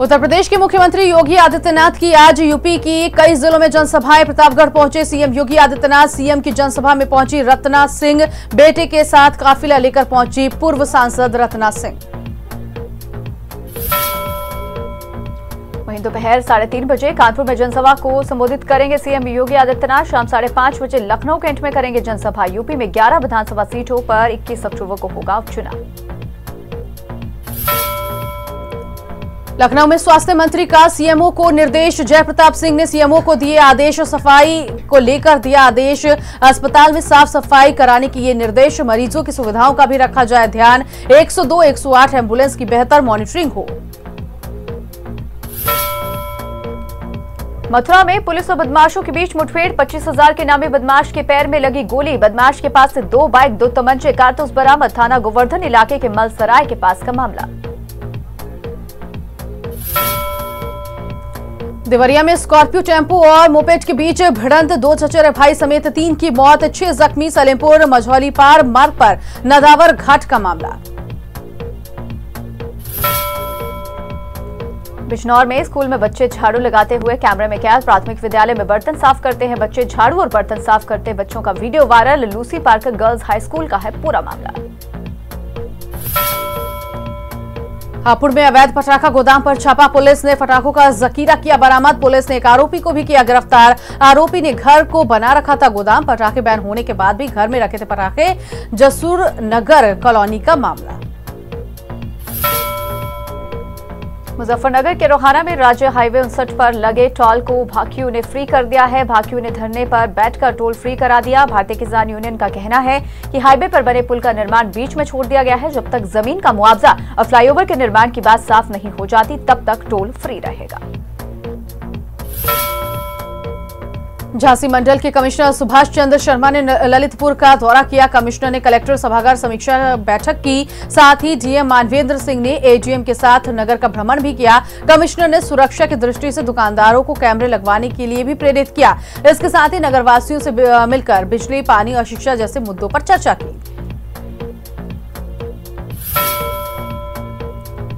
उत्तर प्रदेश के मुख्यमंत्री योगी आदित्यनाथ की आज यूपी की कई जिलों में जनसभाएँ प्रतापगढ़ पहुँचे। सीएम योगी आदित्यनाथ सीएम की जनसभा में पहुँची रत्ना सिंह। बेटे के साथ काफिला लेकर पहुँची पूर्व सांसद रत्ना सिंह। वहीं दोपहर साढ़े तीन बजे कानपुर में जनसभा को संबोधित करेंगे सीएम योगी आदित्यनाथ। शाम साढ़े पाँच बजे लखनऊ कैंट में करेंगे जनसभा। यूपी में 11 विधानसभा सीटों पर 21 अक्टूबर को होगा उपचुनाव। लखनऊ में स्वास्थ्य मंत्री का सीएमओ को निर्देश। जयप्रताप सिंह ने सीएमओ को दिए आदेश। सफ़ाई को लेकर दिया आदेश। अस्पताल में साफ़ सफ़ाई कराने के ये निर्देश। मरीजों की सुविधाओं का भी रखा जाए ध्यान। 102 108 एंबुलेंस की बेहतर मॉनिटरिंग हो। मथुरा में पुलिस और बदमाशों के बीच मुठभेड़। पच्चीस हज़ार के नामी बदमाश के पैर में लगी गोली। बदमाश के पास से दो बाइक, दो तमंचे, कारतूस बरामद। थाना गोवर्धन इलाके के मलसराय के पास का मामला। देवरिया में स्कॉर्पियो टेंपो और मोपेट के बीच भिड़ंत। दो चचेरे भाई समेत तीन की मौत, छह जख्मी सलेमपुर मझौली पार मार्ग पर नदावर घाट का मामला। बिजनौर में स्कूल में बच्चे झाड़ू लगाते हुए कैमरे में कैद। प्राथमिक विद्यालय में बर्तन साफ़ करते हैं बच्चे झाड़ू और बर्तन साफ़ करते बच्चों का video viral. Lucy Park Girls High School का है पूरा मामला। हापुड़ में अवैध पटाखा गोदाम पर छापा। पुलिस ने पटाखों का जखीरा किया बरामद। पुलिस ने एक आरोपी को भी किया गिरफ़्तार। आरोपी ने घर को बना रखा था गोदाम। पटाखे बैन होने के बाद भी घर में रखे थे पटाखे। जसूर नगर कॉलोनी का मामला। मुजफ्फरनगर के रोहाना में राज्य हाईवे उनसठ पर लगे टॉल को भाकियों ने फ्री कर दिया है। भाकियों ने धरने पर बैठकर टोल फ्री करा दिया। भारतीय किसान यूनियन का कहना है कि हाईवे पर बने पुल का निर्माण बीच में छोड़ दिया गया है। जब तक ज़मीन का मुआवजा और फ्लाईओवर के निर्माण की बात साफ़ नहीं हो जाती, तब तक टोल फ्री रहेगा। झांसी मंडल के कमिश्नर सुभाष चंद्र शर्मा ने ललितपुर का दौरा किया। कमिश्नर ने कलेक्टर सभागार समीक्षा बैठक की। साथ ही डीएम मानवेंद्र सिंह ने एजीएम के साथ नगर का भ्रमण भी किया। कमिश्नर ने सुरक्षा की दृष्टि से दुकानदारों को कैमरे लगवाने के लिए भी प्रेरित किया। इसके साथ ही नगरवासियों से मिलकर बिजली, पानी और शिक्षा जैसे मुद्दों पर चर्चा की।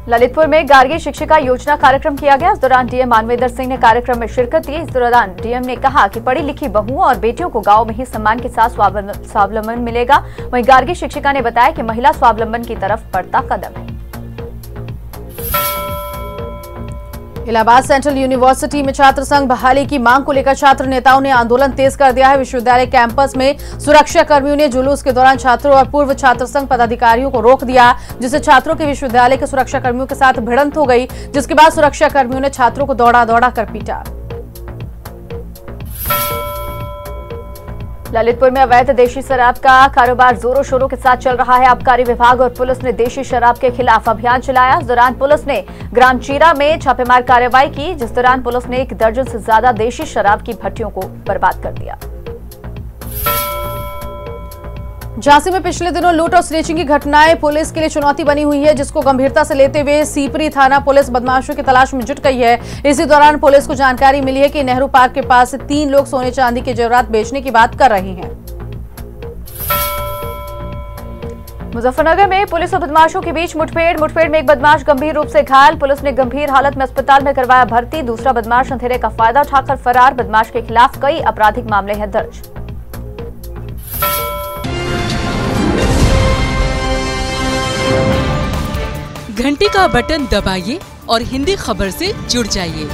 ललितपुर में गार्गी शिक्षिका योजना कार्यक्रम किया गया। इस दौरान डीएम मानवेंद्र सिंह ने कार्यक्रम में शिरकत की। इस दौरान डीएम ने कहा कि पढ़ी लिखी बहुओं और बेटियों को गाँव में ही सम्मान के साथ स्वावलंबन मिलेगा। वहीं गार्गी शिक्षिका ने बताया कि महिला स्वावलंबन की तरफ़ बढ़ता कदम है। इलाहाबाद सेंट्रल यूनिवर्सिटी में छात्र संघ बहाली की मांग को लेकर छात्र नेताओं ने आंदोलन तेज कर दिया है। विश्वविद्यालय कैंपस में सुरक्षा कर्मियों ने जुलूस के दौरान छात्रों और पूर्व छात्र संघ पदाधिकारियों को रोक दिया, जिससे छात्रों के विश्वविद्यालय के सुरक्षा कर्मियों के साथ भिड़ंत हो गई, जिसके बाद सुरक्षा कर्मियों ने छात्रों को दौड़ा दौड़ा कर पीटा। ललितपुर में अवैध देशी शराब का कारोबार जोरों शोरों के साथ चल रहा है। आबकारी विभाग और पुलिस ने देशी शराब के खिलाफ अभियान चलाया। इस दौरान पुलिस ने ग्राम चीरा में छापेमार कार्रवाई की, जिस दौरान पुलिस ने एक दर्जन से ज़्यादा देशी शराब की भट्टियों को बर्बाद कर दिया। झांसी में पिछले दिनों लूट और स्नेचिंग की घटनाएँ पुलिस के लिए चुनौती बनी हुई है, जिसको गंभीरता से लेते हुए सीपरी थाना पुलिस बदमाशों की तलाश में जुट गई है। इसी दौरान पुलिस को जानकारी मिली है कि नेहरू पार्क के पास तीन लोग सोने चांदी के जेवरात बेचने की बात कर रहे हैं। मुजफ्फरनगर में पुलिस और बदमाशों के बीच मुठभेड़। मुठभेड़ में एक बदमाश गंभीर रूप से घायल। पुलिस ने गंभीर हालत में अस्पताल में करवाया भर्ती। दूसरा बदमाश अंधेरे का फ़ायदा उठाकर फरार। बदमाश के खिलाफ कई आपराधिक मामले हैं। दर्ज घंटी का बटन दबाइए और हिंदी खबर से जुड़ जाइए।